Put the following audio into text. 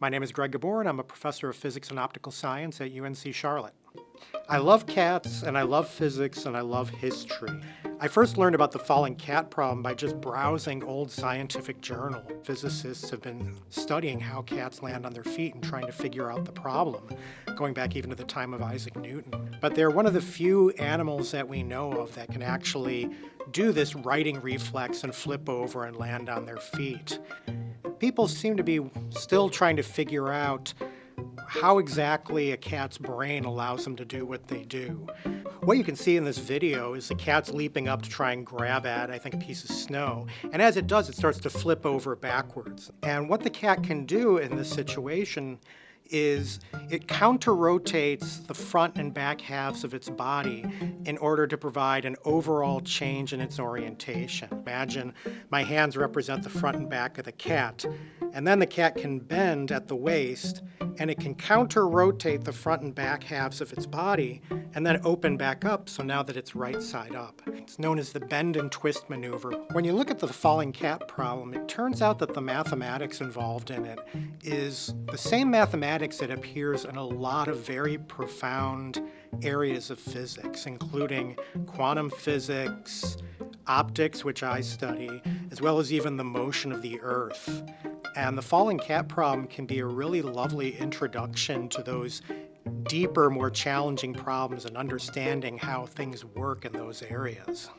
My name is Greg Gbur, and I'm a professor of physics and optical science at UNC Charlotte. I love cats, and I love physics, and I love history. I first learned about the falling cat problem by just browsing old scientific journal. Physicists have been studying how cats land on their feet and trying to figure out the problem, going back even to the time of Isaac Newton. But they're one of the few animals that we know of that can actually do this righting reflex and flip over and land on their feet. People seem to be still trying to figure out how exactly a cat's brain allows them to do what they do. What you can see in this video is the cat's leaping up to try and grab at, I think, a piece of snow. And as it does, it starts to flip over backwards. And what the cat can do in this situation is it counter rotates the front and back halves of its body in order to provide an overall change in its orientation. Imagine my hands represent the front and back of the cat, and then the cat can bend at the waist and it can counter rotate the front and back halves of its body and then open back up so now that it's right side up. It's known as the bend and twist maneuver. When you look at the falling cat problem, it turns out that the mathematics involved in it is the same mathematics that appears in a lot of very profound areas of physics, including quantum physics, optics, which I study, as well as even the motion of the Earth. And the falling cat problem can be a really lovely introduction to those deeper, more challenging problems and understanding how things work in those areas.